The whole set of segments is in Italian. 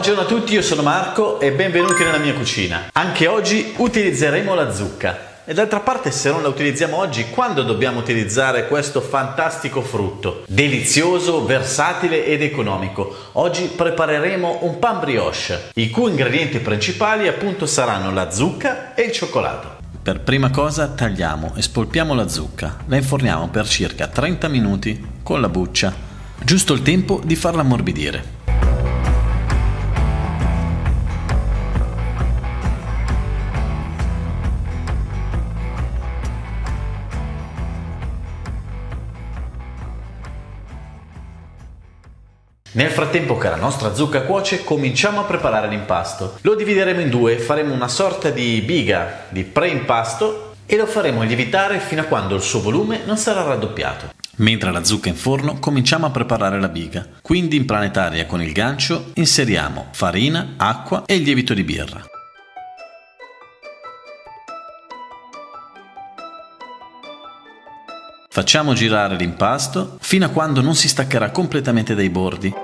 Buongiorno a tutti, io sono Marco e benvenuti nella mia cucina. Anche oggi utilizzeremo la zucca. E d'altra parte se non la utilizziamo oggi, quando dobbiamo utilizzare questo fantastico frutto? Delizioso, versatile ed economico. Oggi prepareremo un pan brioche, i cui ingredienti principali appunto saranno la zucca e il cioccolato. Per prima cosa tagliamo e spolpiamo la zucca. La inforniamo per circa 30 minuti con la buccia, giusto il tempo di farla ammorbidire. Nel frattempo che la nostra zucca cuoce, cominciamo a preparare l'impasto. Lo divideremo in due, faremo una sorta di biga di pre-impasto e lo faremo lievitare fino a quando il suo volume non sarà raddoppiato. Mentre la zucca è in forno, cominciamo a preparare la biga. Quindi in planetaria con il gancio inseriamo farina, acqua e il lievito di birra. Facciamo girare l'impasto fino a quando non si staccherà completamente dai bordi.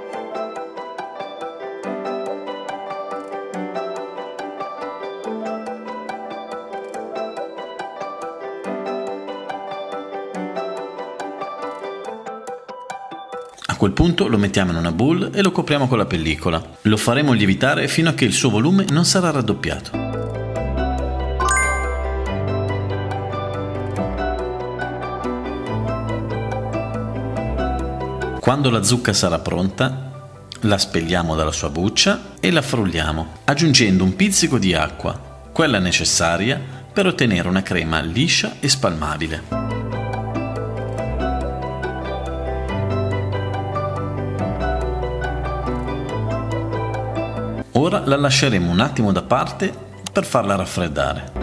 A quel punto lo mettiamo in una bowl e lo copriamo con la pellicola. Lo faremo lievitare fino a che il suo volume non sarà raddoppiato. Quando la zucca sarà pronta, la spelliamo dalla sua buccia e la frulliamo, aggiungendo un pizzico di acqua, quella necessaria per ottenere una crema liscia e spalmabile. Ora la lasceremo un attimo da parte per farla raffreddare.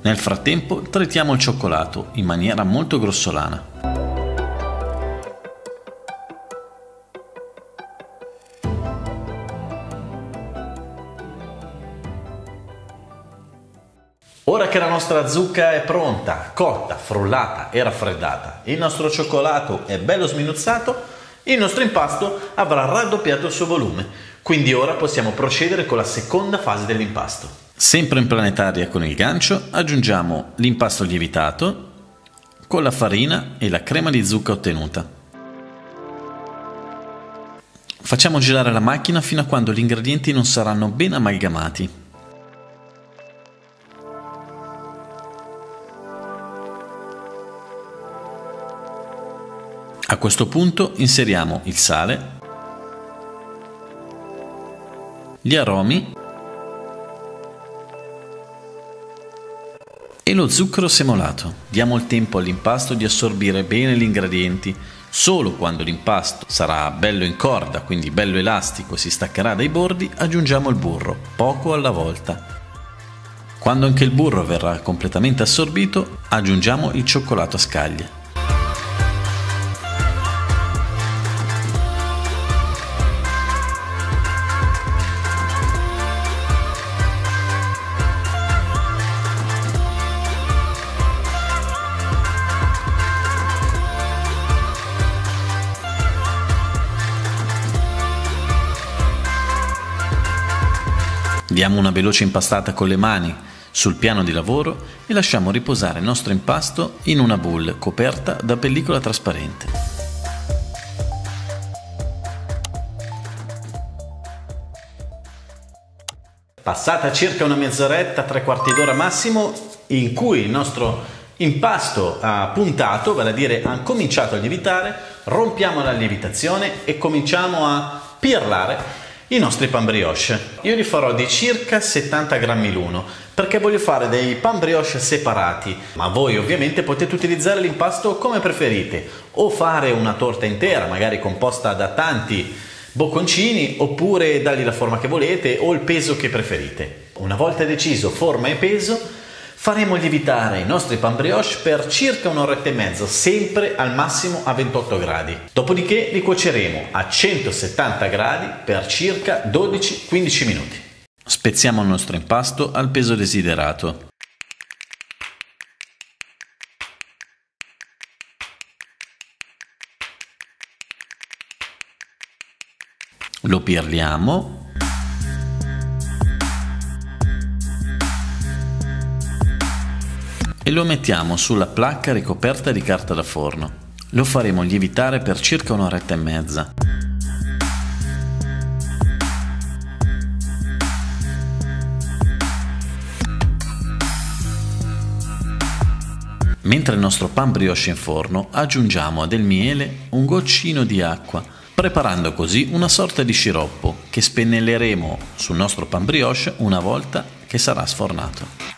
Nel frattempo trittiamo il cioccolato in maniera molto grossolana. Ora che la nostra zucca è pronta, cotta, frullata e raffreddata, il nostro cioccolato è bello sminuzzato, il nostro impasto avrà raddoppiato il suo volume, quindi ora possiamo procedere con la seconda fase dell'impasto. Sempre in planetaria con il gancio aggiungiamo l'impasto lievitato con la farina e la crema di zucca ottenuta. Facciamo girare la macchina fino a quando gli ingredienti non saranno ben amalgamati. A questo punto inseriamo il sale, gli aromi e lo zucchero semolato. Diamo il tempo all'impasto di assorbire bene gli ingredienti. Solo quando l'impasto sarà bello in corda, quindi bello elastico e si staccherà dai bordi, aggiungiamo il burro, poco alla volta. Quando anche il burro verrà completamente assorbito, aggiungiamo il cioccolato a scaglie. Diamo una veloce impastata con le mani sul piano di lavoro e lasciamo riposare il nostro impasto in una bowl coperta da pellicola trasparente. Passata circa una mezz'oretta, tre quarti d'ora massimo, in cui il nostro impasto ha puntato, vale a dire ha cominciato a lievitare, rompiamo la lievitazione e cominciamo a pirlare i nostri pan brioche. Io li farò di circa 70 grammi l'uno perché voglio fare dei pan brioche separati, ma voi ovviamente potete utilizzare l'impasto come preferite o fare una torta intera, magari composta da tanti bocconcini oppure dargli la forma che volete o il peso che preferite. Una volta deciso forma e peso, faremo lievitare i nostri pan brioche per circa un'oretta e mezza, sempre al massimo a 28 gradi. Dopodiché li cuoceremo a 170 gradi per circa 12-15 minuti. Spezziamo il nostro impasto al peso desiderato. Lo pirliamo e lo mettiamo sulla placca ricoperta di carta da forno. Lo faremo lievitare per circa un'oretta e mezza. Mentre il nostro pan brioche in forno aggiungiamo del miele un goccino di acqua, preparando così una sorta di sciroppo che spennelleremo sul nostro pan brioche una volta che sarà sfornato.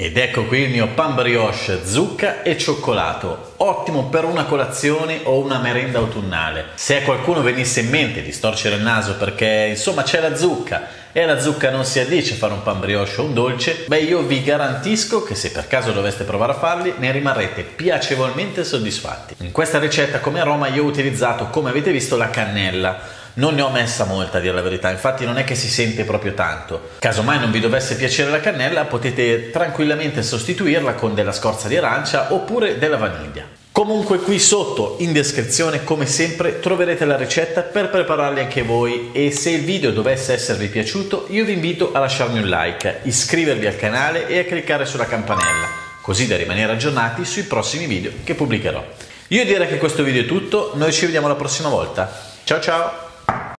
Ed ecco qui il mio pan brioche zucca e cioccolato, ottimo per una colazione o una merenda autunnale. Se a qualcuno venisse in mente di storcere il naso perché insomma c'è la zucca e la zucca non si addice a fare un pan brioche o un dolce, beh io vi garantisco che se per caso doveste provare a farli ne rimarrete piacevolmente soddisfatti. In questa ricetta come aroma io ho utilizzato come avete visto la cannella non ne ho messa molta a dire la verità, infatti non è che si sente proprio tanto. Casomai non vi dovesse piacere la cannella, potete tranquillamente sostituirla con della scorza di arancia oppure della vaniglia. Comunque qui sotto in descrizione come sempre troverete la ricetta per prepararli anche voi e se il video dovesse esservi piaciuto io vi invito a lasciarmi un like, iscrivervi al canale e a cliccare sulla campanella così da rimanere aggiornati sui prossimi video che pubblicherò. Io direi che questo video è tutto, noi ci vediamo la prossima volta. Ciao ciao!